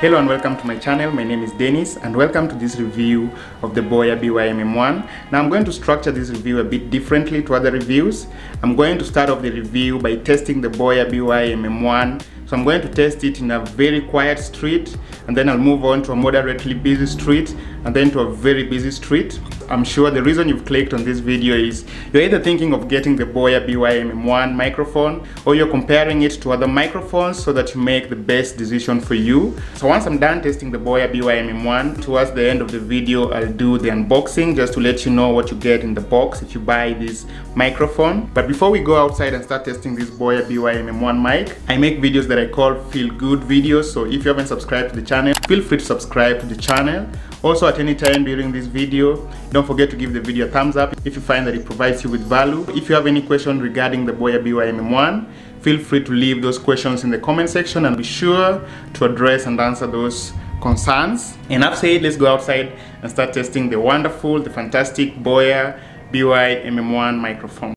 Hello and welcome to my channel. My name is Dennis and welcome to this review of the Boya BYMM1. Now I'm going to structure this review a bit differently to other reviews. I'm going to start off the review by testing the Boya BYMM1. So I'm going to test it in a very quiet street and then I'll move on to a moderately busy street and then to a very busy street. I'm sure the reason you've clicked on this video is you're either thinking of getting the Boya BYMM1 microphone or you're comparing it to other microphones so that you make the best decision for you. So once I'm done testing the Boya BYMM1, towards the end of the video I'll do the unboxing just to let you know what you get in the box if you buy this microphone. But before we go outside and start testing this Boya BYMM1 mic, I make videos that I call feel good videos. So if you haven't subscribed to the channel, feel free to subscribe to the channel. Also at any time during this video, don't forget to give the video a thumbs up if you find that it provides you with value. If you have any question regarding the Boya BYMM1, feel free to leave those questions in the comment section and be sure to address and answer those concerns. Enough said, let's go outside and start testing the wonderful, the fantastic Boya BYMM1 microphone.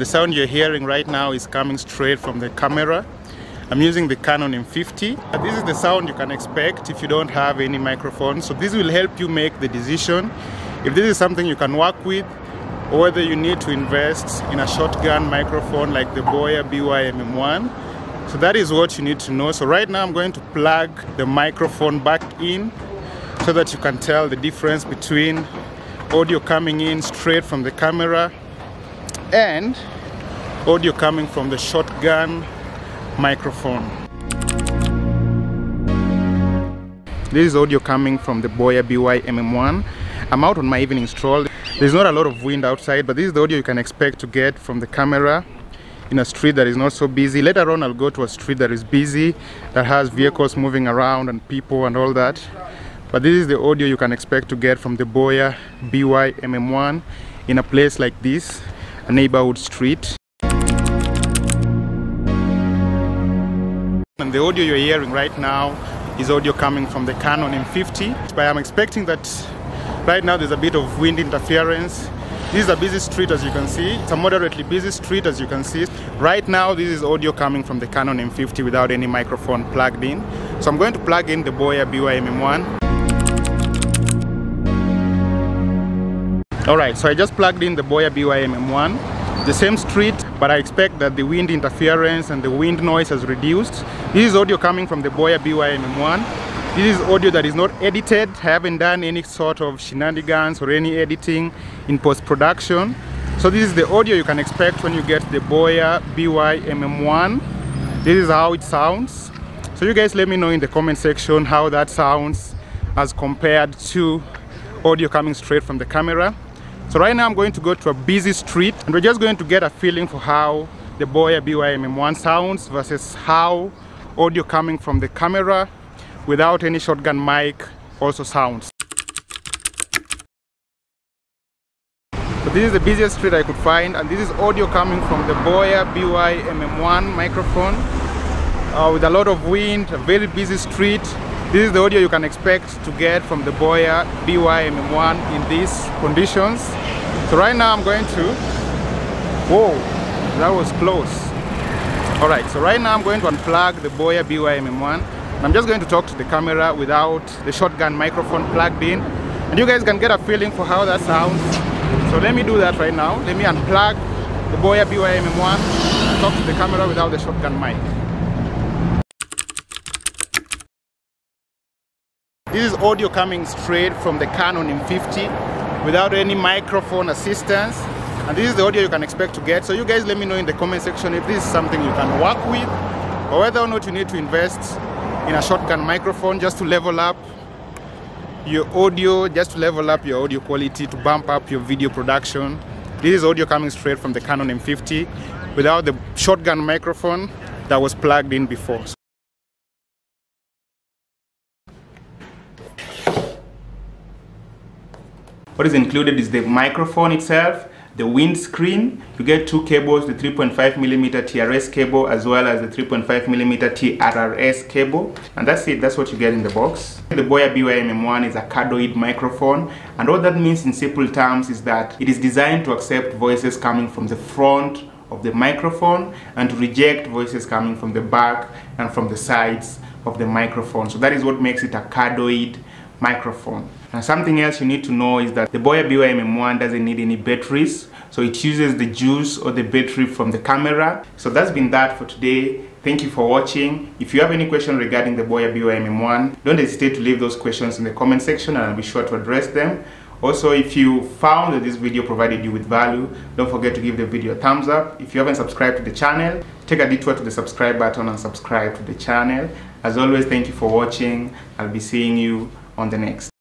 The sound you're hearing right now is coming straight from the camera. I'm using the Canon M50. This is the sound you can expect if you don't have any microphone. So this will help you make the decision if this is something you can work with or whether you need to invest in a shotgun microphone like the Boya BYMM1. So that is what you need to know. So right now I'm going to plug the microphone back in so that you can tell the difference between audio coming in straight from the camera and audio coming from the shotgun microphone. This is audio coming from the Boya BYMM1. I'm out on my evening stroll. There's not a lot of wind outside, but this is the audio you can expect to get from the camera in a street that is not so busy. Later on, I'll go to a street that is busy, that has vehicles moving around and people and all that. But this is the audio you can expect to get from the Boya BYMM1 in a place like this, neighborhood street. And the audio you're hearing right now is audio coming from the Canon M50. But I'm expecting that right now there's a bit of wind interference. This is a busy street as you can see. It's a moderately busy street as you can see. Right now this is audio coming from the Canon M50 without any microphone plugged in. So I'm going to plug in the Boya BYMM1. Alright, so I just plugged in the Boya BYMM1 the same street but I expect that the wind interference and the wind noise has reduced. This is audio coming from the Boya BYMM1. This is audio that is not edited. I haven't done any sort of shenanigans or any editing in post-production. So this is the audio you can expect when you get the Boya BYMM1. This is how it sounds. So you guys let me know in the comment section how that sounds as compared to audio coming straight from the camera. So right now I'm going to go to a busy street and we're just going to get a feeling for how the Boya BYMM1 sounds versus how audio coming from the camera without any shotgun mic also sounds. So this is the busiest street I could find and this is audio coming from the Boya BYMM1 microphone uh, with a lot of wind, a very busy street this is the audio you can expect to get from the Boya BYMM1 in these conditions. So right now I'm going to, whoa, that was close. All right, so right now I'm going to unplug the Boya BYMM1. I'm just going to talk to the camera without the shotgun microphone plugged in. And you guys can get a feeling for how that sounds. So let me do that right now. Let me unplug the Boya BYMM1 and talk to the camera without the shotgun mic. This is audio coming straight from the Canon M50 without any microphone assistance. And this is the audio you can expect to get. So you guys let me know in the comment section if this is something you can work with or whether or not you need to invest in a shotgun microphone just to level up your audio, just to level up your audio quality, to bump up your video production. This is audio coming straight from the Canon M50 without the shotgun microphone that was plugged in before. What is included is the microphone itself, the windscreen. You get two cables, the 3.5 millimeter TRS cable as well as the 3.5 millimeter TRRS cable. And that's it, that's what you get in the box. The Boya BYMM1 is a cardioid microphone. And what that means in simple terms is that it is designed to accept voices coming from the front of the microphone and to reject voices coming from the back and from the sides of the microphone. So that is what makes it a cardioid microphone. And something else you need to know is that the Boya BYMM1 doesn't need any batteries, so it uses the juice or the battery from the camera. So that's been that for today. Thank you for watching. If you have any question regarding the Boya BYMM1, don't hesitate to leave those questions in the comment section and I'll be sure to address them. Also, if you found that this video provided you with value, don't forget to give the video a thumbs up. If you haven't subscribed to the channel, take a detour to the subscribe button and subscribe to the channel. As always, thank you for watching. I'll be seeing you on the next.